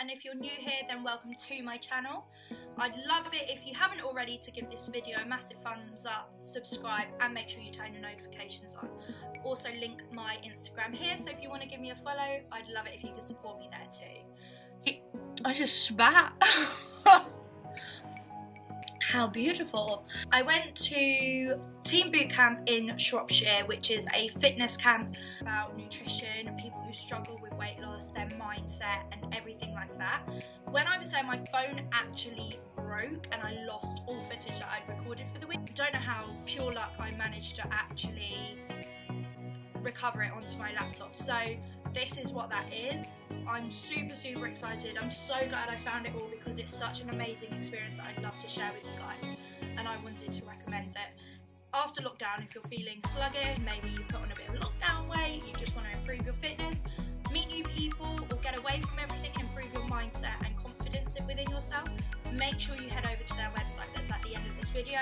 and if you're new here then welcome to my channel. I'd love it if you haven't already to give this video a massive thumbs up, subscribe and make sure you turn your notifications on. Also link my Instagram here so if you want to give me a follow I'd love it if you could support me there too. I just spat. How beautiful. I went to Team Boot Camp in Shropshire, which is a fitness camp about nutrition, people who struggle with weight loss, their mindset, and everything like that. When I was there, my phone actually broke and I lost all footage that I'd recorded for the week. Don't know how, pure luck, I managed to actually recover it onto my laptop. So this is what that is. I'm super, super excited. I'm so glad I found it all because it's such an amazing experience that I'd love to share with you guys. And I wanted to recommend that after lockdown, if you're feeling sluggish, maybe you've put on a bit of lockdown weight, you just want to improve your fitness, meet new people, or get away from everything improve your mindset and confidence within yourself, make sure you head over to their website that's at the end of this video.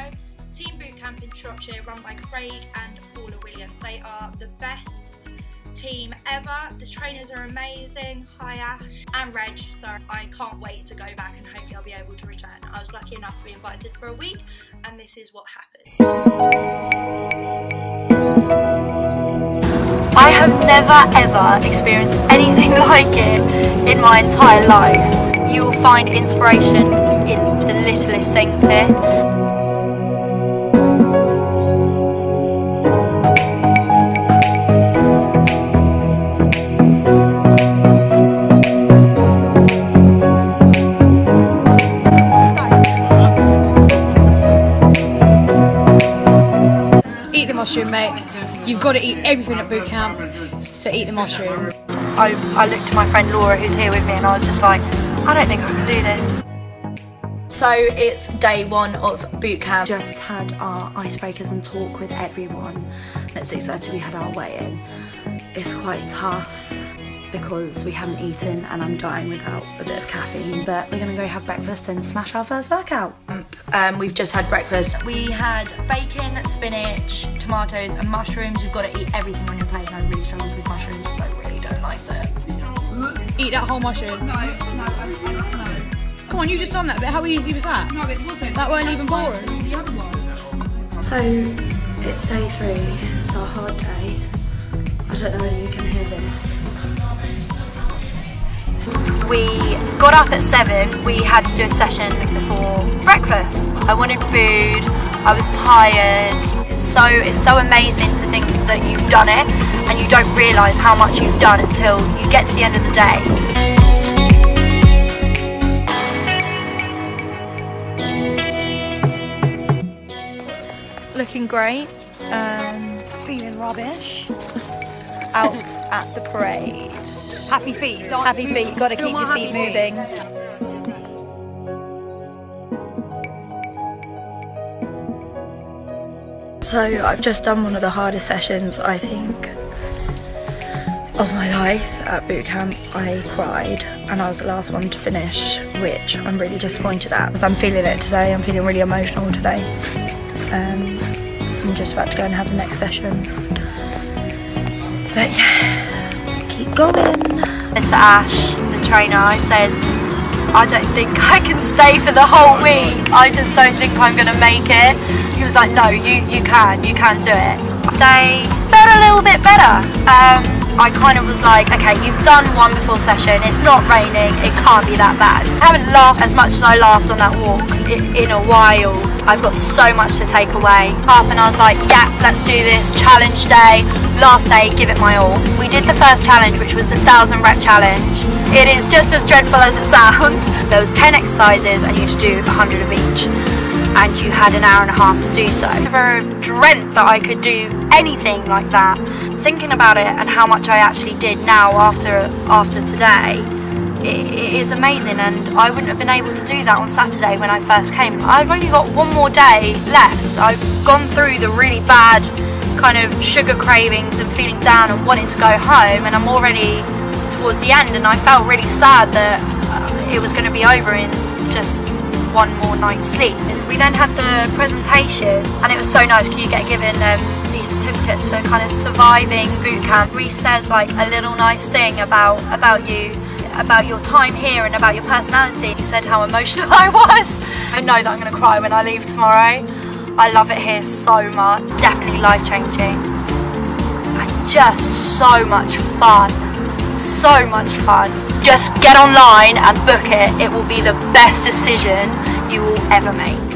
Team Bootcamp in Shropshire, run by Craig and Paula Williams. They are the best team ever. The trainers are amazing. Hi Ash and Reg. So I can't wait to go back and hopefully I'll be able to return. I was lucky enough to be invited for a week and this is what happened. I have never ever experienced anything like it in my entire life. You will find inspiration in the littlest things here. Mushroom, mate. You've got to eat everything at boot camp, so eat the mushroom. I, I looked at my friend Laura who's here with me and I was just like, I don't think I can do this. So it's day one of boot camp. Just had our icebreakers and talk with everyone. At 6.30 we had our weigh-in. It's quite tough because we haven't eaten and I'm dying without a bit of caffeine. But we're gonna go have breakfast and smash our first workout. Um, we've just had breakfast. We had bacon, spinach, tomatoes and mushrooms. We've got to eat everything on your plate and I really struggle with mushrooms. I really don't like them. Eat that whole mushroom. No, no, no. Come on, you just done that bit. How easy was that? No, it wasn't. That weren't even boring. The other one. So, it's day three. It's our hard day. I don't know whether you can hear this. We got up at 7, we had to do a session before breakfast. I wanted food, I was tired. It's so, it's so amazing to think that you've done it and you don't realise how much you've done until you get to the end of the day. Looking great, um, feeling rubbish. Out at the parade. Happy feet. Happy feet. Got to keep your feet moving. So I've just done one of the hardest sessions I think of my life at boot camp. I cried and I was the last one to finish, which I'm really disappointed at. because I'm feeling it today. I'm feeling really emotional today. Um, I'm just about to go and have the next session. But yeah keep going. To Ash, the trainer, I said, I don't think I can stay for the whole week. I just don't think I'm gonna make it. He was like, no, you, you can, you can do it. Stay, felt a little bit better. Um, I kind of was like, okay, you've done one before session, it's not raining, it can't be that bad. I haven't laughed as much as I laughed on that walk in, a while. I've got so much to take away. Up and I was like, yeah, let's do this, challenge day, last day, give it my all. We did the first challenge, which was the thousand rep challenge. It is just as dreadful as it sounds. So it was 10 exercises and you had to do 100 of each and you had an hour and a half to do so. I never dreamt that I could do anything like that. Thinking about it and how much I actually did now after after today, it, is amazing and I wouldn't have been able to do that on Saturday when I first came. I've only got one more day left. I've gone through the really bad kind of sugar cravings and feeling down and wanting to go home and I'm already towards the end and I felt really sad that uh, it was going to be over in just one more night's sleep. We then had the presentation and it was so nice because you get given um, these certificates for kind of surviving boot camp. Reese says like a little nice thing about, about you about your time here and about your personality. You said how emotional I was. I know that I'm going to cry when I leave tomorrow. I love it here so much. Definitely life changing. And just so much fun. So much fun. Just get online and book it. It will be the best decision you will ever make.